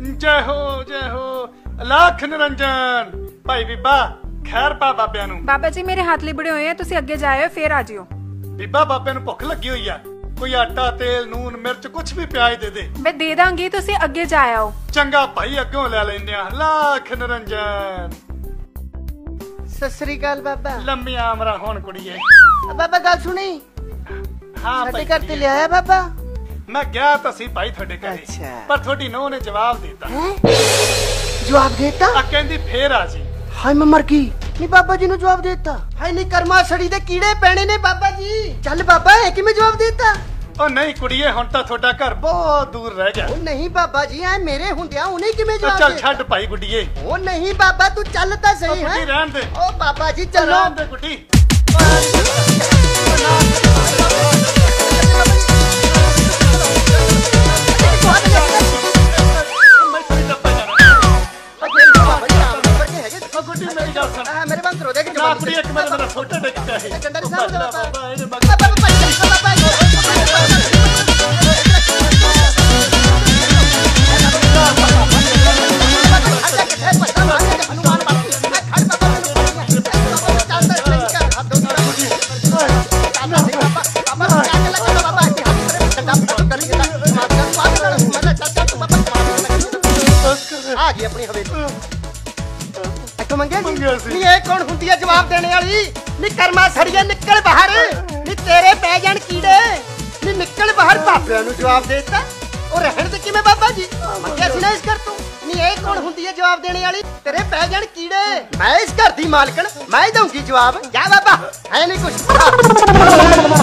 ਜੈ ਹੋ ਜੈ ਹੋ। ਲੱਖ ਨਿਰੰਜਨ। ਭਾਈ ਬੀਬਾ ਖੈਰ ਪਾ ਬਾਬਿਆਂ ਨੂੰ। ਬਾਬਾ ਜੀ ਮੇਰੇ ਹੱਥ ਲਿਬੜੇ ਹੋਏ ਆ ਤੁਸੀਂ ਅੱਗੇ ਜਾਇਓ ਫੇਰ ਆ ਜਿਓ। ਬੀਬਾ ਬਾਬੇ ਨੂੰ ਭੁੱਖ ਲੱਗੀ ਹੋਈ ਆ। ਕੋਈ ਆਟਾ ਤੇਲ ਨੂਨ ਮਿਰਚ ਕੁਝ ਵੀ ਪਿਆਜ ਦੇ ਦੇ। ਮੈਂ ਦੇ ਦਾਂਗੀ ਤੁਸੀਂ ਅੱਗੇ ਜਾ ਆਓ ਚੰਗਾ ਭਾਈ ਅੱਗੋਂ ਲੈ ਲੈਂਦੇ ਆ। ਲੱਖ ਨਿਰੰਜਨ। ਸਤਿ ਸ੍ਰੀ ਅਕਾਲ ਬਾਬਾ। ਲੰਮੀਆਂ ਉਮਰਾਂ ਹੋਣ ਕੁੜੀਏ। ਬਾਬਾ ਗੱਲ ਸੁਣੀ? ਹਾਂ ਸਾਡੇ ਭਾਈ ਘਰ ਤੇ ਲਿਆਇਆ ਬਾਬਾ? ਮੈਂ ਗਿਆ ਤਾਂ ਸੀ ਭਾਈ ਤੁਹਾਡੇ ਘਰੇ ਅੱਛਾ। ਪਰ ਤੁਹਾਡੀ ਨੂੰਹ ਨੇ ਜਵਾਬ ਦਿੱਤਾ। ਹੈ? ਜਵਾਬ ਦੇਤਾ? ਆ ਕਹਿੰਦੀ ਫੇਰ ਆ ਜੀ। ਹਾਏ ਮੈਂ ਮਰ ਗਈ। ਨਹੀਂ ਬਾਬਾ ਜੀ ਨੂੰ ਜਵਾਬ ਦੇਤਾ। ਹਾਏ ਨਹੀਂ ਕਰਮਾ ਸੜੀ ਦੇ ਕੀੜੇ ਪੈਣੇ ਨੇ ਬਾਬਾ ਜੀ। ਚੱਲ ਬਾਬਾ ਇਹ ਕਿਵੇਂ ਜਵਾਬ ਦੇਤਾ? ਉਹ ਨਹੀਂ ਕੁੜੀਏ ਹੁਣ ਤਾਂ ਤੁਹਾਡਾ ਘਰ ਬਹੁਤ ਦੂਰ ਰਹਿ ਗਿਆ। ਉਹ ਨਹੀਂ ਬਾਬਾ ਜੀ ਐ ਮੇਰੇ ਹੁੰਦਿਆਂ ਉਹਨੇ ਕਿਵੇਂ ਤਾਂ ਜਵਾਬ ਚੱਲ ਦੇਤਾ? ਛੱਡ ਭਾਈ ਗੁੱਡੀਏ। ਉਹ ਨਹੀਂ ਬਾਬਾ ਤੂੰ ਚੱਲ ਤਾਂ ਉਹ ਸਹੀ ਗੁੱਡੀ ਹੈ? ਰਹਿਣ ਦੇ। ਉਹ ਬਾਬਾ ਜੀ ਚੱਲੋ। ਰਹਿਣ ਦੇ ਗੁੱਡੀ। ਮੇਰੀ ਗੱਲ ਸੁਣ ਆ ਮੇਰੇ ਬੰਦ ਰੋ ਦੇ ਕਿ ਨਾ ਕੁੜੀ ਇੱਕ ਮਿੰਟ ਮੇਰਾ ਫੋਟੋ ਡਿੱਗ ਪਿਆ ਸੀ ਡੰਡਾ ਨੀ ਸਾਂਭਦਾ ਬਾਬਾ। ਬਾਬਾ ਇਹਨੇ ਮਗਰ ਆ ਗਈ ਆਪਣੀ ਹਵੇਲੀ ਇੱਥੋਂ ਮੰਗਿਆ ਮੰਗਿਆ ਸੀ। ਨਹੀਂ ਇਹ ਕੌਣ ਹੁੰਦੀ ਹੈ ਜਵਾਬ ਦੇਣ ਵਾਲੀ? ਨੀ ਕਰਮਾ ਸੜੀਏ ਨਿਕਲ ਬਾਹਰ। ਨੀ ਤੇਰੇ ਪੈ ਜਾਣ ਕੀੜੇ। ਨੀ ਨਿਕਲ ਬਾਹਰ ਬਾਬਿਆਂ ਨੂੰ ਜਵਾਬ ਦੇ ਦਿੱਤਾ। ਉਹ ਰਹਿਣ ਤੇ ਕਿਵੇਂ ਬਾਬਾ ਜੀ? ਮੰਗਿਆ ਸੀ ਨਾ ਇਸ ਕਰ ਤੂੰ। ਨੀ ਇਹ ਕੌਣ ਹੁੰਦੀ ਹੈ ਜਵਾਬ ਦੇਣ ਵਾਲੀ? ਤੇਰੇ ਪੈ ਜਾਣ ਕੀੜੇ। ਮੈਂ ਇਸ ਘਰ ਦੀ ਮਾਲਕਣ। ਮੈਂ ਦਊਂਗੀ ਜਵਾਬ। ਜਾ ਬਾਬਾ ਹੈ ਨਹੀਂ ਕੁਛ।